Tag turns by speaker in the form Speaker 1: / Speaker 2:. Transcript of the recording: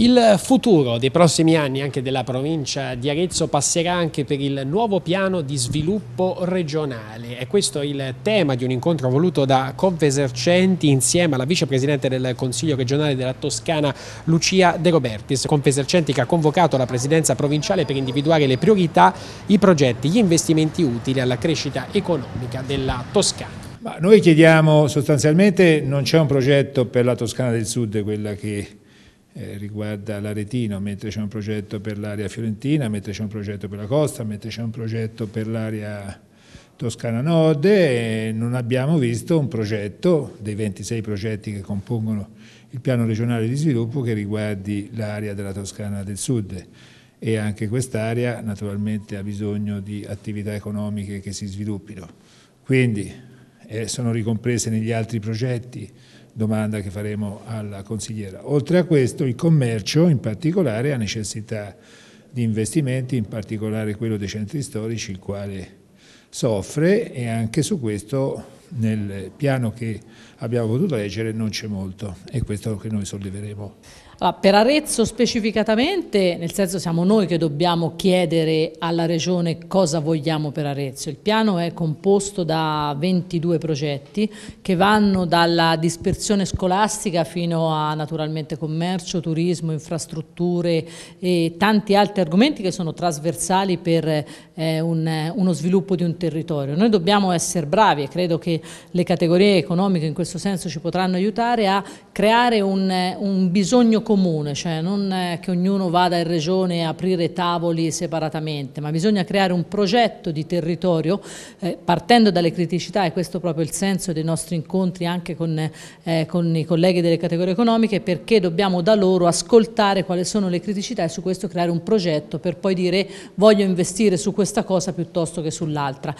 Speaker 1: Il futuro dei prossimi anni anche della provincia di Arezzo passerà anche per il nuovo piano di sviluppo regionale e questo è il tema di un incontro voluto da Confesercenti insieme alla vicepresidente del Consiglio regionale della Toscana Lucia De Robertis. Confesercenti che ha convocato la presidenza provinciale per individuare le priorità, i progetti, gli investimenti utili alla crescita economica della Toscana.
Speaker 2: Ma noi chiediamo sostanzialmente non c'è un progetto per la Toscana del Sud, quella che eh, riguarda l'Aretino, mentre c'è un progetto per l'area fiorentina, mentre c'è un progetto per la costa, mentre c'è un progetto per l'area Toscana Nord e non abbiamo visto un progetto dei 26 progetti che compongono il piano regionale di sviluppo che riguardi l'area della Toscana del Sud e anche quest'area naturalmente ha bisogno di attività economiche che si sviluppino. Quindi eh, sono ricomprese negli altri progetti domanda che faremo alla consigliera. Oltre a questo il commercio in particolare ha necessità di investimenti, in particolare quello dei centri storici, il quale soffre e anche su questo nel piano che abbiamo potuto leggere non c'è molto e questo che noi solleveremo.
Speaker 3: Allora, per Arezzo specificatamente, nel senso siamo noi che dobbiamo chiedere alla Regione cosa vogliamo per Arezzo. Il piano è composto da 22 progetti che vanno dalla dispersione scolastica fino a naturalmente commercio, turismo, infrastrutture e tanti altri argomenti che sono trasversali per eh, un, uno sviluppo di un territorio. Noi dobbiamo essere bravi e credo che le categorie economiche in questo senso ci potranno aiutare a creare un, un bisogno comune, cioè non che ognuno vada in regione a aprire tavoli separatamente, ma bisogna creare un progetto di territorio eh, partendo dalle criticità e questo è proprio il senso dei nostri incontri anche con, eh, con i colleghi delle categorie economiche perché dobbiamo da loro ascoltare quali sono le criticità e su questo creare un progetto per poi dire voglio investire su questa cosa piuttosto che sull'altra.